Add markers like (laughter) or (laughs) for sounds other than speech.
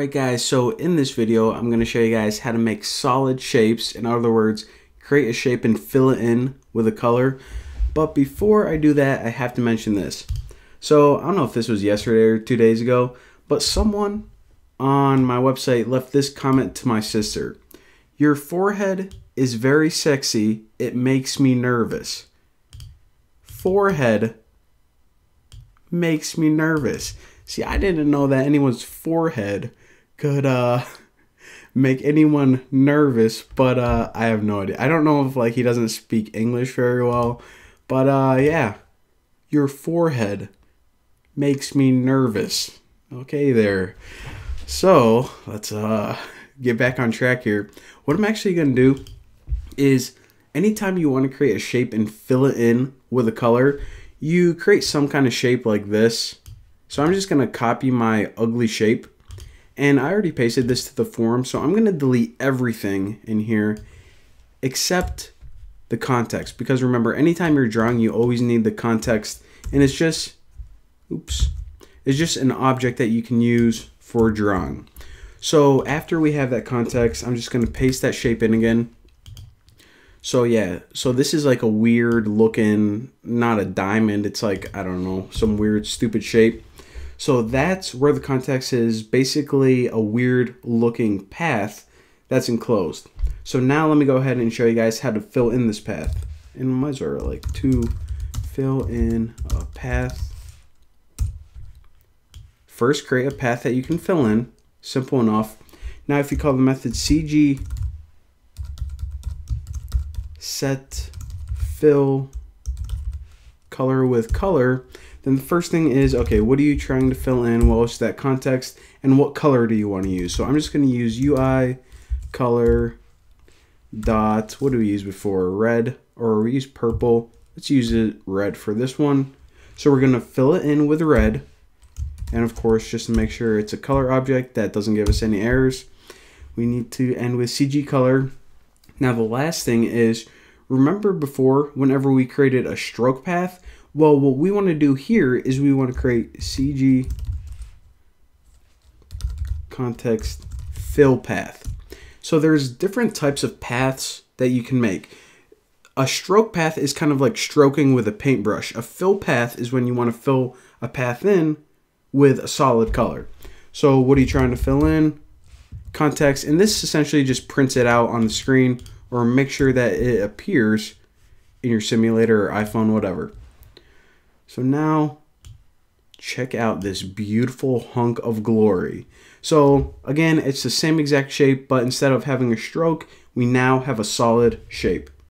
Alright guys, so in this video I'm going to show you guys how to make solid shapes. In other words, create a shape and fill it in with a color. But before I do that, I have to mention this. So I don't know if this was yesterday or two days ago, but someone on my website left this comment to my sister. Your forehead is very sexy. It makes me nervous. Forehead makes me nervous. See, I didn't know that anyone's forehead could uh (laughs) make anyone nervous, but uh I have no idea. I don't know if like he doesn't speak English very well, but uh yeah. Your forehead makes me nervous. Okay there. So, let's uh get back on track here. What I'm actually going to do is anytime you want to create a shape and fill it in with a color, you create some kind of shape like this. So I'm just going to copy my ugly shape and I already pasted this to the form, so I'm going to delete everything in here except the context. Because remember, anytime you're drawing, you always need the context. And it's just, oops, it's just an object that you can use for drawing. So after we have that context, I'm just going to paste that shape in again. So yeah, so this is like a weird looking, not a diamond, it's like, I don't know, some weird stupid shape. So that's where the context is basically a weird looking path that's enclosed. So now let me go ahead and show you guys how to fill in this path. And might like to fill in a path. First create a path that you can fill in. Simple enough. Now if you call the method CG set fill color with color, then the first thing is, okay, what are you trying to fill in? Well what's that context? And what color do you want to use? So I'm just going to use UI color dot, what do we use before? Red, or we use purple. Let's use it red for this one. So we're going to fill it in with red. And of course, just to make sure it's a color object that doesn't give us any errors, we need to end with CG color. Now the last thing is, remember before, whenever we created a stroke path, well, what we want to do here is we want to create CG context fill path. So there's different types of paths that you can make. A stroke path is kind of like stroking with a paintbrush. A fill path is when you want to fill a path in with a solid color. So what are you trying to fill in? Context, and this essentially just prints it out on the screen or make sure that it appears in your simulator or iPhone, whatever. So now check out this beautiful hunk of glory. So again, it's the same exact shape, but instead of having a stroke, we now have a solid shape.